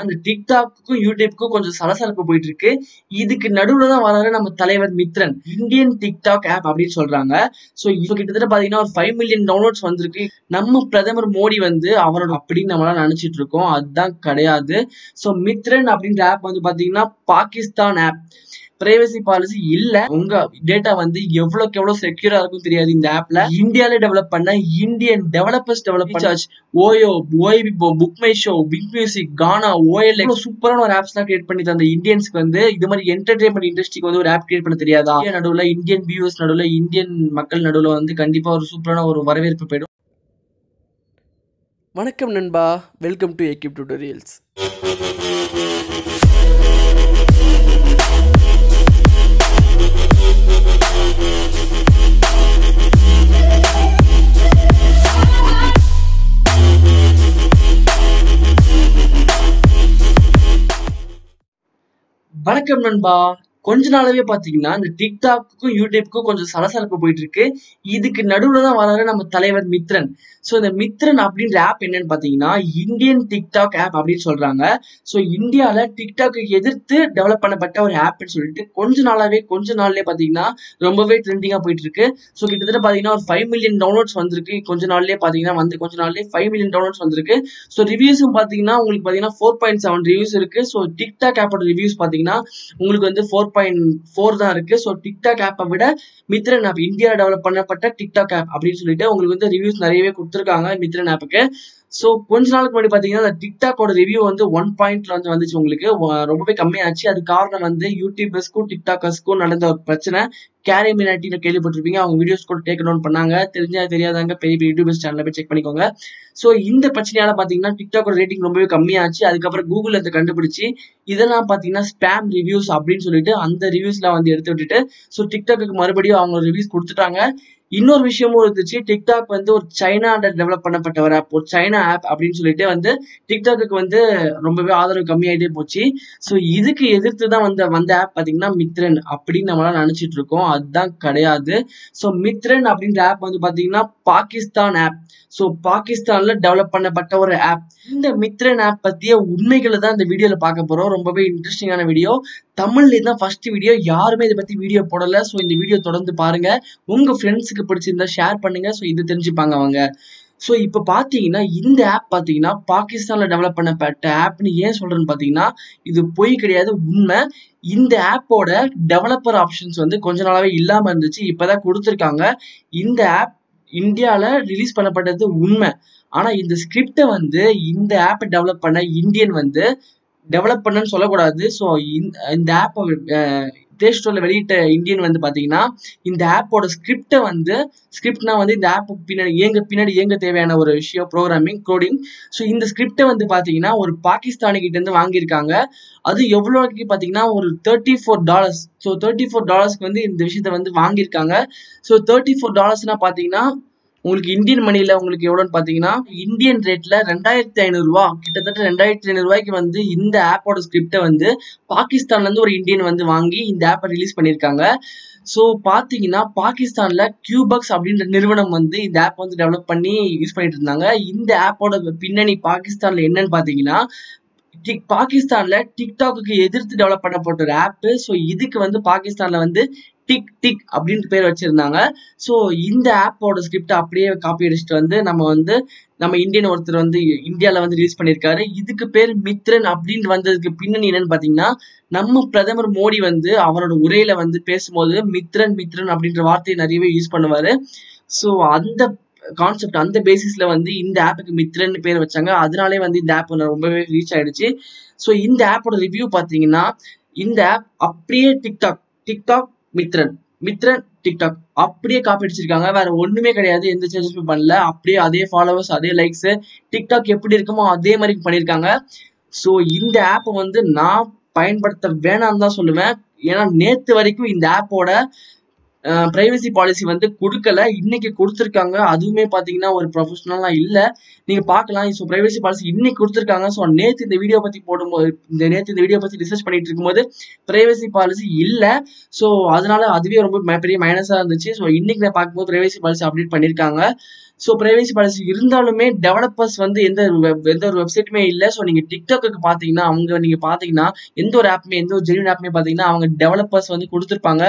அந்த டிக்டாக்குக்கும் யூடியூப்க்கும் கொஞ்சம் சலசலப்பு போயிட்டு இருக்கு இதுக்கு நடுவுல தான் வராரு நம்ம தலைவர் மித்ரன். இந்தியன் டிக்டாக் ஆப் அப்படின்னு சொல்றாங்க. ஸோ இப்போ கிட்டத்தட்ட பாத்தீங்கன்னா ஒரு ஃபைவ் மில்லியன் டவுன்லோட்ஸ் வந்திருக்கு. நம்ம பிரதமர் மோடி வந்து அவரோட அப்படின்னு நம்மளால நினைச்சிட்டு இருக்கோம். அதுதான் கிடையாது. ஸோ மித்ரன் அப்படின்ற ஆப் வந்து பாத்தீங்கன்னா பாகிஸ்தான் ஆப் பிரைவசி பாலிசி இல்ல. உங்க டேட்டா வந்து எவ்வளவுக்கு எவ்வளவு செக்யூரா இருக்கும் தெரியாது இந்த ஆப்ல இந்தியால டெவலப் பண்ண Indian developers develop charge OYO ஓய்பி book my show big music Gaana O L சூப்பரான ஒரு ஆப்ஸ் கிரியேட் பண்ணி தந்த இந்தியன்ஸ்க்கு வந்து இது மாதிரி என்டர்டைன்மெண்ட் இண்டஸ்ட்ரிக்கு வந்து ஒரு ஆப் கிரியேட் பண்ண தெரியாதா? இந்தியா நடுவுல இந்தியன் வியூவர்ஸ் நடுவுல இந்தியன் மக்கள் நடுவுல வந்து கண்டிப்பா ஒரு சூப்பரான ஒரு வரவேற்பு போயிடும் வணக்கம் நண்பா. வெல்கம் டு எக்யூப் டியூட்டோரியல்ஸ் வணக்கம் நண்பா கொஞ்ச நாளாவே பாத்தீங்கன்னா இந்த டிக்டாக்குக்கும் யூடியூப்க்கும் கொஞ்சம் சலசலப்பு போயிட்டு இருக்கு இதுக்கு நடுவுல தான் வராரு நம்ம தலைவர் மித்ரன். ஸோ இந்த மித்ரன் அப்படின்ற ஆப் என்னன்னு பாத்தீங்கன்னா இந்தியன் டிக்டாக் ஆப் அப்படின்னு சொல்றாங்க. ஸோ இந்தியால டிக்டாக்கு எதிர்த்து டெவலப் பண்ணப்பட்ட ஒரு ஆப்னு சொல்லிட்டு கொஞ்ச நாளாவே கொஞ்ச நாள்லயே பாத்தீங்கன்னா ரொம்பவே ட்ரெண்டிங்கா போயிட்டு இருக்கு ஸோ கிட்டத்தட்ட பாத்தீங்கன்னா ஒரு ஃபைவ் மில்லியன் டவுன்லோட்ஸ் வந்திருக்கு. கொஞ்ச நாள்லயே பாத்தீங்கன்னா வந்து கொஞ்ச நாள்லயே ஃபைவ் மில்லியன் டவுன்லோட்ஸ் வந்திருக்கு. ஸோ ரிவ்யூஸும் பாத்தீங்கன்னா உங்களுக்கு பாத்தீங்கன்னா ஃபோர் பாயிண்ட் செவன் ரிவ்யூஸ் இருக்கு. ஸோ டிக்டாக் ஆப்போட ரிவ்யூஸ் பாத்தீங்கன்னா உங்களுக்கு வந்து ஃபோர் பாயிண்ட் ஃபோர் தான் இருக்கு. ஸோ டிக்டாக் ஆப்பை விட மித்ரன் ஆப் இந்தியா டெவலப் பண்ணப்பட்ட டிக்டாக் ஆப் அப்படின்னு சொல்லிட்டு உங்களுக்கு வந்து ரிவ்யூஸ் நிறையவே கொடுத்துருக்காங்க மித்ரன் ஆப்புக்கு ஸோ கொஞ்ச நாளுக்கு முன்னாடி பார்த்தீங்கன்னா அந்த டிக்டாக்கோட ரிவ்யூ வந்து ஒன் பாயிண்ட்ல வந்து வந்துச்சு உங்களுக்கு. ரொம்பவே கம்மியாச்சு. அது காரணம் வந்து யூடியூபர்ஸ்க்கும் டிக்டாக்கர்ஸ்க்கும் நடந்த ஒரு பிரச்சனை. கேரி மினாட்டின்னு கேள்விப்பட்டிருப்பீங்க. அவங்க வீடியோஸ் கூட டேக் டவுன் பண்ணாங்க. தெரிஞ்சா தெரியாதாங்க. பெரிய பெரிய யூடியூபர்ஸ் சேனலில் போய் செக் பண்ணிக்கோங்க. ஸோ இந்த பிரச்சனையால பார்த்தீங்கன்னா டிக்டாக்கோட ரேட்டிங் ரொம்பவே கம்மியாச்சு. அதுக்கப்புறம் கூகுள் அதை கண்டுபிடிச்சி இதெல்லாம் பார்த்தீங்கன்னா ஸ்பேம் ரிவ்யூஸ் அப்படின்னு சொல்லிட்டு அந்த ரிவ்யூஸ்லாம் வந்து எடுத்து விட்டுட்டு ஸோ டிக்டாக்கு மறுபடியும் அவங்க ரிவ்யூஸ் கொடுத்துட்டாங்க. இன்னொரு விஷயமும் இருந்துச்சு. டிக்டாக் வந்து ஒரு சைனால டெவலப் பண்ணப்பட்ட ஒரு ஆப் ஒரு சைனா ஆப் அப்படின்னு சொல்லிட்டு வந்து டிக்டாக்கு வந்து ரொம்பவே ஆதரவு கம்மியாயிட்டே போச்சு. ஸோ இதுக்கு எதிர்த்து தான் வந்த வந்த ஆப் பார்த்தீங்கன்னா மித்ரன் அப்படின்னு நம்மளாம் நினைச்சிட்டு இருக்கோம். அதுதான் கிடையாது. ஸோ மித்ரன் அப்படின்ற ஆப் வந்து பார்த்தீங்கன்னா பாகிஸ்தான் ஆப் ஸோ பாகிஸ்தான்ல டெவலப் பண்ணப்பட்ட ஒரு ஆப் இந்த மித்ரன் ஆப் பற்றிய உண்மைகளை தான் இந்த வீடியோவில் பார்க்க போகிறோம் ரொம்பவே இன்ட்ரெஸ்டிங்கான வீடியோ தமிழ்ல தான் ஃபர்ஸ்ட் வீடியோ யாருமே இதை பற்றி வீடியோ போடலை. ஸோ இந்த வீடியோ தொடர்ந்து பாருங்க. உங்கள் ஃப்ரெண்ட்ஸுக்கு பிடிச்சிருந்தா ஷேர் பண்ணுங்க. ஸோ இது தெரிஞ்சுப்பாங்க அவங்க. ஸோ இப்போ பார்த்தீங்கன்னா இந்த ஆப் பார்த்தீங்கன்னா பாகிஸ்தானில் டெவலப் பண்ணப்பட்ட ஆப்னு ஏன் சொல்கிறேன்னு பார்த்தீங்கன்னா இது பொய் கிடையாது உண்மை. இந்த ஆப்போட டெவலப்பர் ஆப்ஷன்ஸ் வந்து கொஞ்ச நாளாகவே இல்லாமல் இருந்துச்சு. இப்போ தான் கொடுத்துருக்காங்க. இந்த ஆப் இந்தியாவில் ரிலீஸ் பண்ணப்பட்டது உண்மை. ஆனால் இந்த ஸ்கிரிப்டை வந்து இந்த ஆப்பை டெவலப் பண்ண இந்தியன் வந்து டெவலப் பண்ணன்னு சொல்லக்கூடாது. ஸோ இந்த ஆப்பை பிளே ஸ்டோரில் வெளியிட்ட இந்தியன் வந்து பார்த்தீங்கன்னா இந்த ஆப்போட ஸ்கிரிப்டை வந்து ஸ்கிரிப்ட்னா வந்து இந்த ஆப் பின்னாடி இயங்க பின்னாடி இயங்க தேவையான ஒரு விஷயம் ப்ரோக்ராமிங் கோடிங் ஸோ இந்த ஸ்கிரிப்டை வந்து பார்த்தீங்கன்னா ஒரு பாகிஸ்தானிக்கிட்டேருந்து வாங்கியிருக்காங்க. அது எவ்வளோக்கு பார்த்தீங்கன்னா ஒரு thirty four dollars so thirty four டாலர்ஸ்க்கு வந்து இந்த விஷயத்த வந்து வாங்கியிருக்காங்க. ஸோ தேர்ட்டி ஃபோர் டாலர்ஸ்னால் பார்த்தீங்கன்னா உங்களுக்கு இந்தியன் மணியில உங்களுக்கு எவ்வளோன்னு பாத்தீங்கன்னா இந்தியன் ரேட்ல ரெண்டாயிரத்தி ஐநூறுரூவா கிட்டத்தட்ட ரெண்டாயிரத்தி ஐநூறுரூவாய்க்கு வந்து இந்த ஆப்போட ஸ்கிரிப்டை வந்து பாகிஸ்தான்ல இருந்து ஒரு இந்தியன் வந்து வாங்கி இந்த ஆப்பை ரிலீஸ் பண்ணியிருக்காங்க ஸோ பார்த்தீங்கன்னா பாகிஸ்தான்ல கியூபக்ஸ் அப்படின்ற நிறுவனம் வந்து இந்த ஆப் வந்து டெவலப் பண்ணி யூஸ் பண்ணிட்டு இருந்தாங்க. இந்த ஆப்போட பின்னணி பாகிஸ்தான்ல என்னன்னு பார்த்தீங்கன்னா டிக் பாகிஸ்தான்ல டிக்டாக்கு எதிர்த்து டெவலப் பண்ணப்பட்ட ஒரு ஆப் ஸோ இதுக்கு வந்து பாகிஸ்தான்ல வந்து டிக் டிக் அப்படின்ட்டு பேர் வச்சிருந்தாங்க. ஸோ இந்த ஆப்போட ஸ்கிரிப்ட் அப்படியே காப்பி அடிச்சுட்டு வந்து நம்ம வந்து நம்ம இந்தியன் ஒருத்தர் வந்து இந்தியாவில் வந்து ரிலீஸ் பண்ணியிருக்காரு இதுக்கு பேர் மித்ரன் அப்படின்னு வந்ததுக்கு பின்னணி என்னன்னு பார்த்தீங்கன்னா நம்ம பிரதமர் மோடி வந்து அவரோட உரையில வந்து பேசும்போது மித்ரன் மித்ரன் அப்படின்ற வார்த்தையை நிறையவே யூஸ் பண்ணுவார். ஸோ அந்த கான்செப்ட் அந்த பேசிஸ்ல வந்து இந்த ஆப்புக்கு மித்ரன் பேர் வச்சாங்க. அதனாலே வந்து இந்த ஆப் ரொம்பவே ரீச் ஆயிடுச்சு. ஸோ இந்த ஆப்போட ரிவ்யூ பார்த்தீங்கன்னா இந்த ஆப் அப்படியே TikTok TikTok Mitron. Mitron TikTok அப்படியே காப்பி அடிச்சிருக்காங்க. வேற ஒண்ணுமே கிடையாது. எந்த சேஞ்சஸுமே பண்ணல. அப்படியே அதே ஃபாலோவர்ஸ் அதே லைக்ஸ் டிக்டாக் எப்படி இருக்குமோ அதே மாதிரி பண்ணியிருக்காங்க. ஸோ இந்த ஆப்பை வந்து நான் பயன்படுத்த வேணாம்னு தான் சொல்லுவேன். ஏன்னா நேற்று வரைக்கும் இந்த ஆப்போட பிரைவசி பாலிசி வந்து கொடுக்கல. இன்னைக்கு கொடுத்துருக்காங்க. அதுவுமே பார்த்தீங்கன்னா ஒரு ப்ரொஃபஷனலாக இல்லை. நீங்கள் பார்க்கலாம். ஸோ பிரைவசி பாலிசி இன்னைக்கு கொடுத்துருக்காங்க. ஸோ நேற்று இந்த வீடியோ பற்றி போடும்போது இந்த நேற்று இந்த வீடியோ பற்றி ரிசர்ச் பண்ணிட்டு இருக்கும்போது பிரைவசி பாலிசி இல்லை. ஸோ அதனால அதுவே ரொம்ப பெரிய மைனஸாக இருந்துச்சு. ஸோ இன்னைக்கு நான் பார்க்கும்போது பிரைவசி பாலிசி அப்டேட் பண்ணியிருக்காங்க ஸோ பிரைவசி பாலிசி இருந்தாலுமே டெவலப்பர்ஸ் வந்து எந்த எந்த ஒரு வெப்சைட்டுமே இல்லை. ஸோ நீங்கள் டிக்டாக்கு பார்த்தீங்கன்னா அவங்க நீங்கள் பார்த்தீங்கன்னா எந்த ஒரு ஆப்புமே எந்த ஒரு ஜெனியூன் ஆப்புமே பார்த்தீங்கன்னா அவங்க டெவலப்பர்ஸ் வந்து கொடுத்துருப்பாங்க.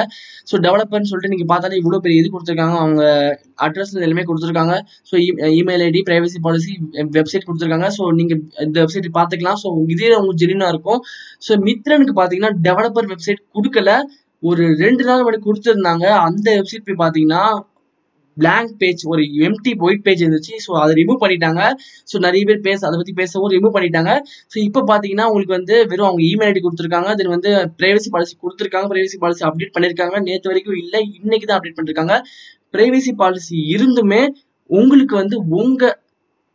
ஸோ டெவலப்பர்னு சொல்லிட்டு நீங்கள் பார்த்தாலே இவ்வளோ பெரிய இது கொடுத்துருக்காங்க. அவங்க அட்ரஸ் எல்லாமே கொடுத்துருக்காங்க. So email e-, ID privacy policy website கொடுத்துருக்காங்க. ஸோ நீங்கள் இந்த வெப்சைட் பார்த்துக்கலாம் ஸோ இதே உங்களுக்கு ஜெனியூனாக இருக்கும். ஸோ மித்ரனுக்கு பார்த்தீங்கன்னா டெவலப்பர் வெப்சைட் கொடுக்கல. ஒரு ரெண்டு நாள் முன்னாடி கொடுத்துருந்தாங்க. அந்த வெப்சைட் போய் பார்த்தீங்கன்னா பிளாங்க் பேஜ் ஒரு எம்டி ஒயிட் பேஜ் இருந்துச்சு. ஸோ அதை ரிமூவ் பண்ணிட்டாங்க. ஸோ நிறைய பேர் பேச அதை பற்றி பேசவும் ரிமூவ் பண்ணிட்டாங்க. ஸோ இப்போ பார்த்தீங்கன்னா உங்களுக்கு வந்து வெறும் அவங்க இமெயில் ஐடி கொடுத்துருக்காங்க. தென் வந்து ப்ரைவசி பாலிசி கொடுத்துருக்காங்க. ப்ரைவசி பாலிசி அப்டேட் பண்ணியிருக்காங்க நேற்று வரைக்கும் இல்லை இன்னைக்கு தான் அப்டேட் பண்ணிருக்காங்க. ப்ரைவசி பாலிசி இருந்துமே உங்களுக்கு வந்து உங்கள்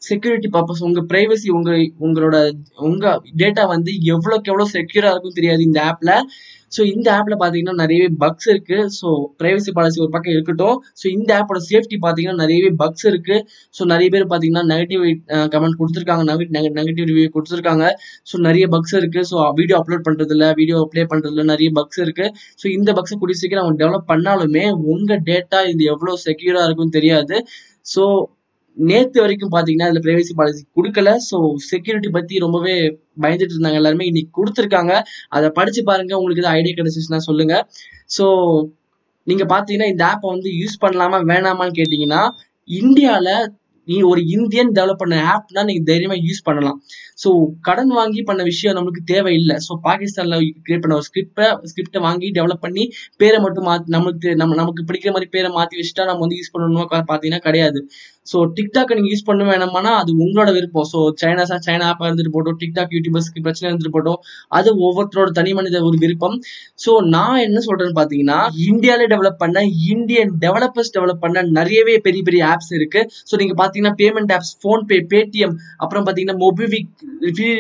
செக்யூரிட்டி பர்பஸ் உங்க பிரைவசி உங்க உங்களோட உங்க டேட்டா வந்து எவ்வளோக்கு எவ்வளோ செக்யூரா இருக்கும் தெரியாது இந்த ஆப்ல ஸோ இந்த ஆப்ல பாத்தீங்கன்னா நிறையவே பக்ஸ் இருக்கு. ஸோ பிரைவசி பாலிசி ஒரு பக்கம் இருக்கட்டும். ஸோ இந்த ஆப்போட சேஃப்டி பாத்தீங்கன்னா நிறையவே பக்ஸ் இருக்கு. ஸோ நிறைய பேர் பாத்தீங்கன்னா நெகட்டிவ் கமெண்ட் கொடுத்துருக்காங்க. நெகட்டிவ் ரிவ்யூ கொடுத்துருக்காங்க. ஸோ நிறைய பக்ஸ் இருக்கு. ஸோ வீடியோ அப்லோட் பண்றதுல வீடியோ அப்ளே பண்றதுல நிறைய பக்ஸ் இருக்கு. ஸோ இந்த பக்ஸை கூடிய சீக்கிரம் அவங்க டெவலப் பண்ணாலுமே உங்க டேட்டா இது எவ்வளோ செக்யூரா இருக்கும் தெரியாது. ஸோ நேத்து வரைக்கும் பாத்தீங்கன்னா அதுல பிரைவசி பாலிசி கொடுக்கல. ஸோ செக்யூரிட்டி பத்தி ரொம்பவே பயந்துட்டு இருந்தாங்க எல்லாருமே. இன்னைக்கு கொடுத்துருக்காங்க. அதை படிச்சு பாருங்க. உங்களுக்கு ஏதாவது ஐடியா கிடைச்சிச்சுன்னா சொல்லுங்க. ஸோ நீங்க பாத்தீங்கன்னா இந்த ஆப்பை வந்து யூஸ் பண்ணலாமா வேணாமான்னு கேட்டீங்கன்னா இந்தியால நீ ஒரு இந்தியன் டெவலப் பண்ண ஆப்னா நீங்க தைரியமா யூஸ் பண்ணலாம். ஸோ கடன் வாங்கி பண்ண விஷயம் நம்மளுக்கு தேவையில்லை. ஸோ பாகிஸ்தான்ல கிரியேட் பண்ண ஒரு ஸ்கிரிப்டை ஸ்கிரிப்டை வாங்கி டெவலப் பண்ணி பேரை மட்டும் மாத்தி நமக்கு நம்ம நமக்கு பிடிக்கிற மாதிரி பேரை மாத்தி வச்சுட்டா நம்ம வந்து யூஸ் பண்ணணுமா பாத்தீங்கன்னா கிடையாது. ஸோ டிக்டாக் நீங்க யூஸ் பண்ண வேணாமானா அது உங்களோட விருப்பம். ஸோ சைனாஸா சைனா ஆப்பா இருந்துட்டு போட்டோம் டிக்டாக் யூடியூபர்ஸ்க்கு பிரச்சனை இருந்துட்டு போட்டோம் அது ஒவ்வொருத்தரோட தனி மனித ஒரு விருப்பம். ஸோ நான் என்ன சொல்றேன்னு பாத்தீங்கன்னா இந்தியாவில டெவலப் பண்ண இந்தியன் டெவலப்பர்ஸ் டெவலப் பண்ண நிறையவே பெரிய பெரிய ஆப்ஸ் இருக்கு. ஸோ நீங்க பாத்தீங்கன்னா பேமெண்ட் ஆப்ஸ் ஃபோன்பே பேடிஎம் அப்புறம் பாத்தீங்கன்னா MobiKwik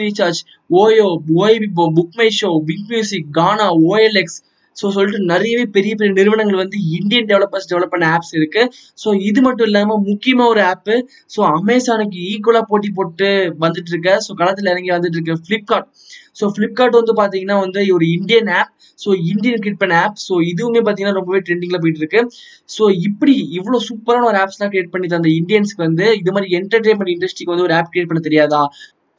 recharge OYO ஓய்வி book my show big music Gaana OLX so சொல்லிட்டு நிறையவே பெரிய பெரிய நிறுவனங்கள் வந்து இந்தியன் டெவலப்பர்ஸ் டெவலப் பண்ண ஆப்ஸ் இருக்கு. ஸோ இது மட்டும் இல்லாமல் முக்கியமா ஒரு ஆப்பு ஸோ அமேசானுக்கு ஈக்குவலா போட்டி போட்டு வந்துட்டு இருக்க ஸோ களத்தில் இறங்கி வந்துட்டு இருக்க ஃப்ளிப்கார்ட் ஸோ ஃப்ளிப்கார்ட் வந்து பார்த்தீங்கன்னா வந்து ஒரு Indian app so Indian create பண்ண ஆப் ஸோ இதுவுமே பார்த்தீங்கன்னா ரொம்பவே ட்ரெண்டிங்ல போயிட்டு இருக்கு ஸோ இப்படி இவ்வளவு சூப்பரான ஒரு ஆப்ஸ்லாம் கிரியேட் பண்ணி தந்த இந்தியன்ஸ்க்கு வந்து இது மாதிரி என்டர்டைன்மெண்ட் இண்டஸ்ட்ரிக்கு வந்து ஒரு ஆப் கிரியேட் பண்ண தெரியாதா?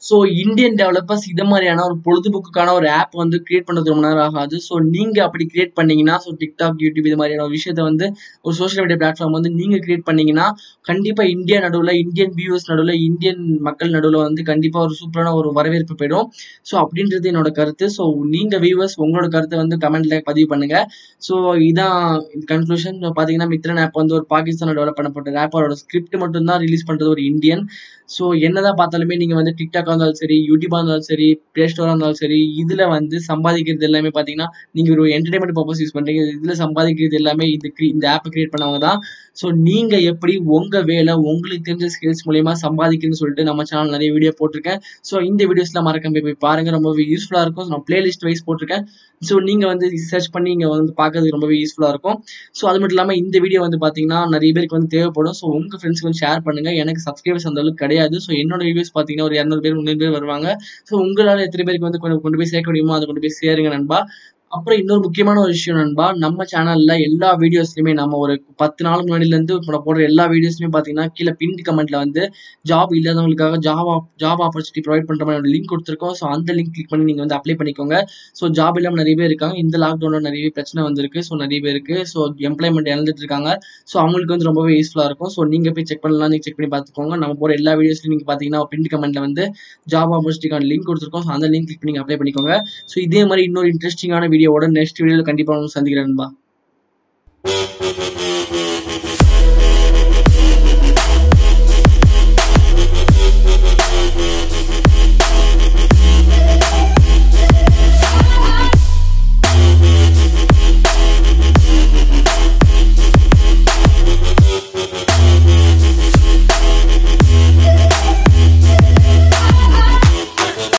ஸோ இந்தியன் டெவலப்பர்ஸ் இது மாதிரியான ஒரு பொழுதுபோக்குக்கான ஒரு ஆப் வந்து கிரியேட் பண்ணது ரொம்ப நேரம் ஆகாது. ஸோ நீங்கள் அப்படி கிரியேட் பண்ணீங்கன்னா ஸோ டிக்டாக் யூடியூப் இது மாதிரியான ஒரு விஷயத்தை வந்து ஒரு சோஷியல் மீடியா பிளாட்ஃபார்ம் வந்து நீங்கள் கிரியேட் பண்ணீங்கன்னா கண்டிப்பாக இந்தியா நடுவில் இந்தியன் வியூவர்ஸ் நடுவில் இந்தியன் மக்கள் நடுவில் வந்து கண்டிப்பாக ஒரு சூப்பரான ஒரு வரவேற்பு போயிடும் ஸோ அப்படின்றது என்னோட கருத்து. ஸோ நீங்கள் வியூவர்ஸ் உங்களோட கருத்தை வந்து கமெண்ட்ல பதிவு பண்ணுங்க. ஸோ இதான் கன்க்ளூஷன் பார்த்தீங்கன்னா மித்ரன் ஆப் வந்து ஒரு பாகிஸ்தானில் டெவலப் பண்ணப்பட்ட ஆப் அவரோட ஸ்கிரிப்ட் மட்டும் தான் ரிலீஸ் பண்ணுறது ஒரு இந்தியன் ஸோ என்னதான் பார்த்தாலுமே நீங்கள் வந்து டிக்டாக் டிக்டாக்கா இருந்தாலும் சரி யூடியூபாக இருந்தாலும் சரி பிளே ஸ்டோராக இருந்தாலும் சரி இதில் வந்து சம்பாதிக்கிறது எல்லாமே பார்த்தீங்கன்னா நீங்கள் ஒரு என்டர்டைன்மெண்ட் பர்பஸ் யூஸ் பண்ணுறீங்க இதில் சம்பாதிக்கிறது எல்லாமே இந்த க்ரீ இந்த ஆப்பை கிரியேட் பண்ணவங்க தான். ஸோ நீங்கள் எப்படி உங்கள் வேலை உங்களுக்கு தெரிஞ்ச ஸ்கில்ஸ் மூலயமா சம்பாதிக்கணும்னு சொல்லிட்டு நம்ம சேனல் நிறைய வீடியோ போட்டிருக்கேன். ஸோ இந்த வீடியோஸ்லாம் மறக்காம போய் பாருங்கள் பாருங்க. ரொம்பவே யூஸ்ஃபுல்லாக இருக்கும். நான் பிளேலிஸ்ட் வைஸ் போட்டிருக்கேன். ஸோ நீங்கள் வந்து சர்ச் பண்ணி இங்கே வந்து பார்க்கறதுக்கு ரொம்பவே யூஸ்ஃபுல்லாக இருக்கும். ஸோ அது மட்டும் இல்லாமல் இந்த வீடியோ வந்து பார்த்தீங்கன்னா நிறைய பேருக்கு வந்து தேவைப்படும். ஸோ உங்கள் ஃப்ரெண்ட்ஸ்க்கு வந்து ஷேர் பண்ணுங்கள் எனக்கு சப்ஸ்கிரைபர்ஸ் அந்த அளவுக்கு கிடையாது. ஸோ என்னோட வீடியோஸ் பார்த்தீங்கன்னா ஒரு இரநூறு பேர் முந்நூறு பேர் வருவாங்க. ஸோ உங்களால் எத்தனை பேருக்கு வந்து கொண்டு கொண்டு போய் சேர்க்க முடியுமோ அதை கொண்டு போய் சேருங்க நண்பா. அப்புறம் இன்னொரு முக்கியமான ஒரு விஷயம் நண்பா நம்ம சேனல்ல எல்லா வீடியோஸ்லயுமே நம்ம ஒரு பத்து நாள் முன்னாடில இருந்து இப்போ போடுற எல்லா வீடியோஸ்லயும் பாத்தீங்கன்னா கீழே பின் கமெண்ட்ல வந்து ஜாப் இல்லாதவங்களுக்காக ஜாப் ஜாப் ஆப்பர்ச்சுனிட்டி ப்ரொவைட் பண்ற மாதிரி லிங்க் கொடுத்துருக்கோம். ஸோ அந்த லிங்க் கிளிக் பண்ணி நீங்க வந்து அப்ளை பண்ணிக்கோங்க. ஸோ ஜாப் இல்லாம நிறைய பேர் இருக்காங்க. இந்த லாக்டவுன்ல நிறைய பிரச்சனை வந்திருக்கு. ஸோ நிறைய பேருக்கு ஸோ எம்ப்ளாய்மெண்ட் இழந்துட்டு இருக்காங்க. ஸோ அவங்களுக்கு வந்து ரொம்பவே யூஸ்ஃபுல்லா இருக்கும். ஸோ நீங்க போய் செக் பண்ணலாம். நீங்க செக் பண்ணி பார்த்துக்கோங்க நம்ம போற எல்லா வீடியோஸ்லயும் நீங்க பாத்தீங்கன்னா பின் கமெண்ட்ல வந்து ஜாப் ஆப்பர்ச்சுனிட்டிக்கான லிங்க் கொடுத்துருக்கோம். ஸோ அந்த லிங்க் கிளிக் பண்ணி அப்ளை பண்ணிக்கோங்க. ஸோ இதே மாதிரி இன்னொரு இன்ட்ரெஸ்டிங்கான வீடியோவோட நெக்ஸ்ட் வீடியோவில் கண்டிப்பாக சந்திக்கிறேன்பா